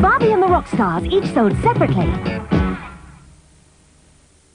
Bobby and the Rockstars each sold separately.